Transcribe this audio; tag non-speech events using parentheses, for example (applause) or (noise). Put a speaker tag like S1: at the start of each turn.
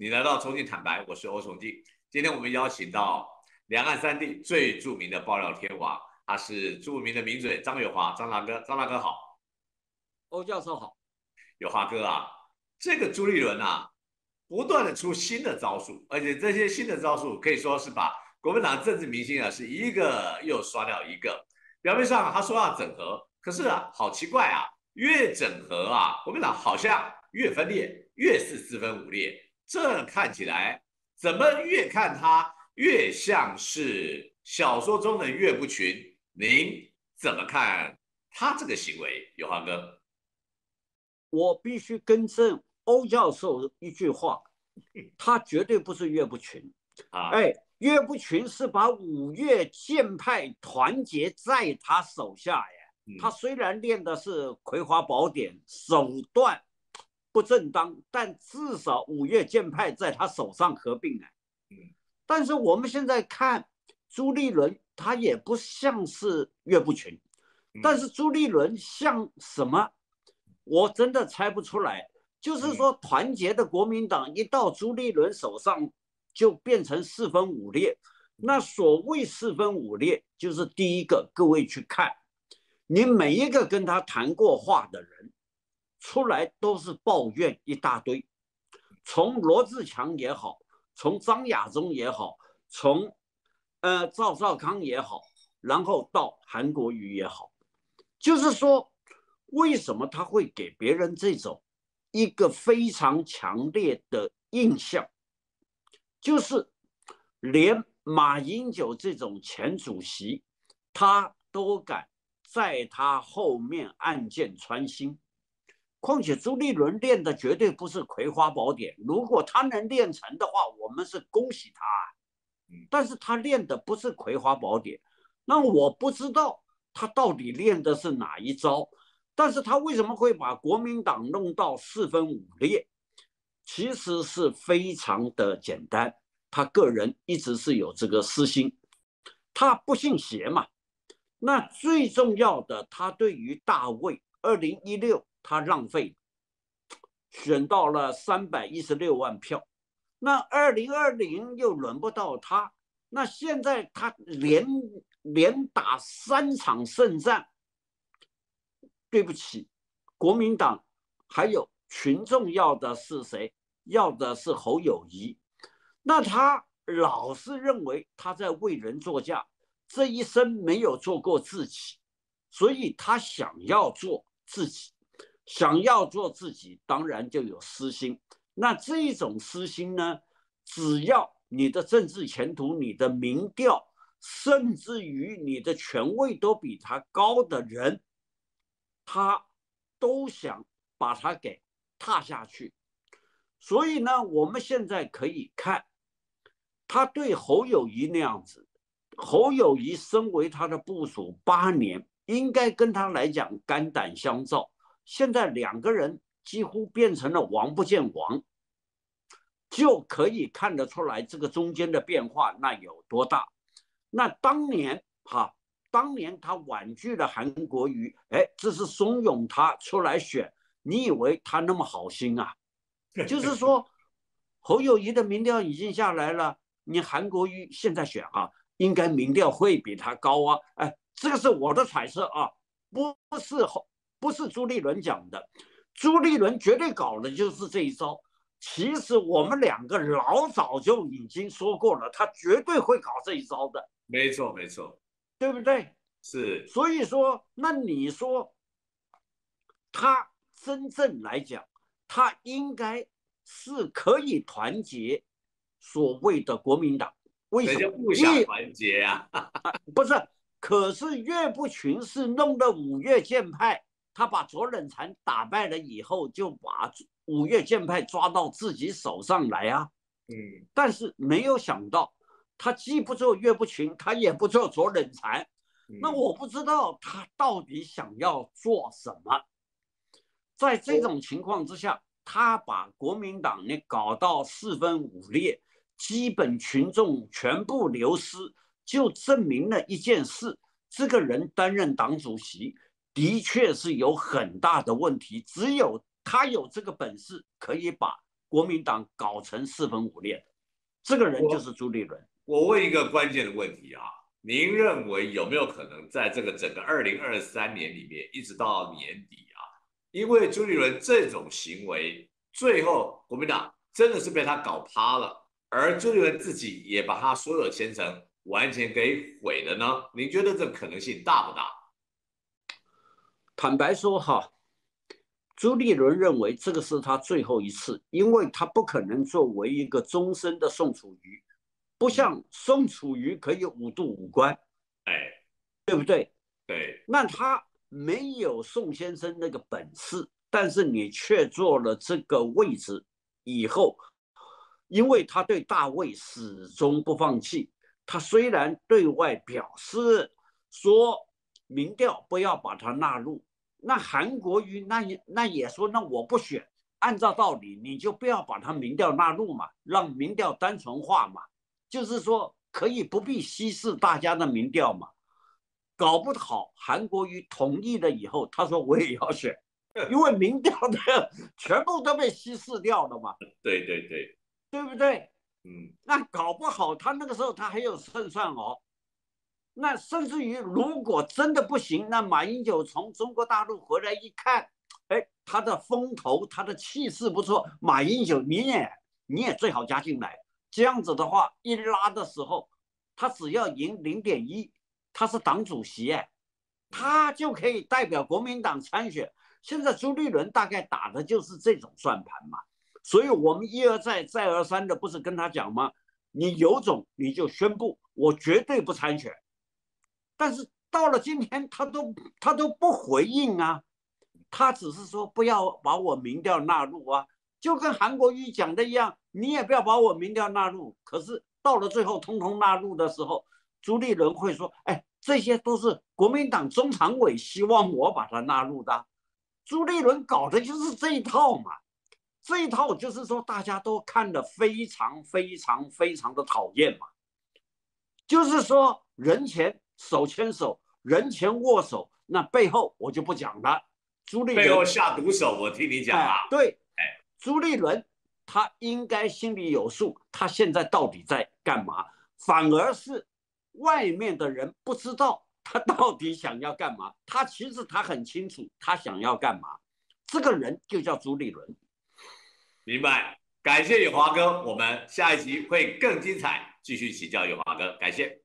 S1: 你来到重庆坦白，我是欧崇敬。今天我们邀请到两岸三地最著名的爆料天王，他是著名的名嘴张友华，张大哥，张大哥好，
S2: 欧教授好，
S1: 友华哥啊，这个朱立伦啊，不断的出新的招数，而且这些新的招数可以说是把国民党政治明星啊是一个又刷掉一个。表面上他说要整合，可是啊，好奇怪啊，越整合啊，国民党好像越分裂，越是四分五裂。这看起来怎么越看他越像是小说中的岳不群？您怎么看他这个行为，友华哥？
S2: 我必须更正欧教授一句话，他绝对不是岳不群 (laughs) 啊！哎，岳不群是把五岳剑派团结在他手下呀。他虽然练的是《葵花宝典》，手段。不正当，但至少五岳剑派在他手上合并了。嗯，但是我们现在看朱立伦，他也不像是岳不群，但是朱立伦像什么？我真的猜不出来。就是说，团结的国民党一到朱立伦手上，就变成四分五裂。那所谓四分五裂，就是第一个，各位去看，你每一个跟他谈过话的人。出来都是抱怨一大堆，从罗志强也好，从张亚中也好，从呃赵少康也好，然后到韩国瑜也好，就是说，为什么他会给别人这种一个非常强烈的印象？就是连马英九这种前主席，他都敢在他后面暗箭穿心。况且朱立伦练的绝对不是《葵花宝典》，如果他能练成的话，我们是恭喜他。但是他练的不是《葵花宝典》，那我不知道他到底练的是哪一招。但是他为什么会把国民党弄到四分五裂？其实是非常的简单，他个人一直是有这个私心，他不信邪嘛。那最重要的，他对于大卫二零一六。他浪费，选到了三百一十六万票，那二零二零又轮不到他，那现在他连连打三场胜仗，对不起，国民党还有群众要的是谁？要的是侯友谊，那他老是认为他在为人作嫁，这一生没有做过自己，所以他想要做自己。想要做自己，当然就有私心。那这种私心呢？只要你的政治前途、你的民调，甚至于你的权位都比他高的人，他都想把他给踏下去。所以呢，我们现在可以看，他对侯友谊那样子，侯友谊身为他的部属八年，应该跟他来讲肝胆相照。现在两个人几乎变成了王不见王，就可以看得出来这个中间的变化那有多大。那当年哈，当年他婉拒了韩国瑜，哎，这是怂恿他出来选。你以为他那么好心啊？就是说，(laughs) 侯友谊的民调已经下来了，你韩国瑜现在选啊，应该民调会比他高啊。哎，这个是我的揣测啊，不是侯。不是朱立伦讲的，朱立伦绝对搞的就是这一招。其实我们两个老早就已经说过了，他绝对会搞这一招的。
S1: 没错，没错，
S2: 对不对？
S1: 是。
S2: 所以说，那你说他真正来讲，他应该是可以团结所谓的国民党。为什么
S1: 不想团结啊？(laughs)
S2: 不是，可是岳不群是弄的五岳剑派。他把左冷禅打败了以后，就把五岳剑派抓到自己手上来啊。嗯，但是没有想到，他既不做岳不群，他也不做左冷禅。那我不知道他到底想要做什么。在这种情况之下，他把国民党呢搞到四分五裂，基本群众全部流失，就证明了一件事：这个人担任党主席。的确是有很大的问题，只有他有这个本事，可以把国民党搞成四分五裂的。这个人就是朱立伦。
S1: 我问一个关键的问题啊，您认为有没有可能在这个整个二零二三年里面，一直到年底啊，因为朱立伦这种行为，最后国民党真的是被他搞趴了，而朱立伦自己也把他所有前程完全给毁了呢？您觉得这可能性大不大？
S2: 坦白说哈，朱立伦认为这个是他最后一次，因为他不可能作为一个终身的宋楚瑜，不像宋楚瑜可以五度五关，
S1: 哎，
S2: 对不对？
S1: 对，
S2: 那他没有宋先生那个本事，但是你却做了这个位置以后，因为他对大卫始终不放弃，他虽然对外表示说民调不要把他纳入。那韩国瑜那也那也说，那我不选，按照道理你就不要把他民调纳入嘛，让民调单纯化嘛，就是说可以不必稀释大家的民调嘛。搞不好韩国瑜同意了以后，他说我也要选，(laughs) 因为民调的全部都被稀释掉了嘛。
S1: 对对对，
S2: 对不对？
S1: 嗯，
S2: 那搞不好他那个时候他还有胜算哦。那甚至于，如果真的不行，那马英九从中国大陆回来一看，哎，他的风头、他的气势不错，马英九你也你也最好加进来。这样子的话，一拉的时候，他只要赢零点一，他是党主席哎，他就可以代表国民党参选。现在朱立伦大概打的就是这种算盘嘛，所以我们一而再、再而三的不是跟他讲吗？你有种你就宣布，我绝对不参选。但是到了今天，他都他都不回应啊，他只是说不要把我民调纳入啊，就跟韩国瑜讲的一样，你也不要把我民调纳入。可是到了最后，通通纳入的时候，朱立伦会说：“哎，这些都是国民党中常委希望我把它纳入的。”朱立伦搞的就是这一套嘛，这一套就是说大家都看得非常非常非常的讨厌嘛，就是说人前。手牵手，人前握手，那背后我就不讲了。朱立伦
S1: 背后下毒手，我听你讲啊。
S2: 对，哎，朱立伦他应该心里有数，他现在到底在干嘛？反而是外面的人不知道他到底想要干嘛。他其实他很清楚他想要干嘛。这个人就叫朱立伦。
S1: 明白，感谢永华哥，我们下一集会更精彩，继续请教永华哥，感谢。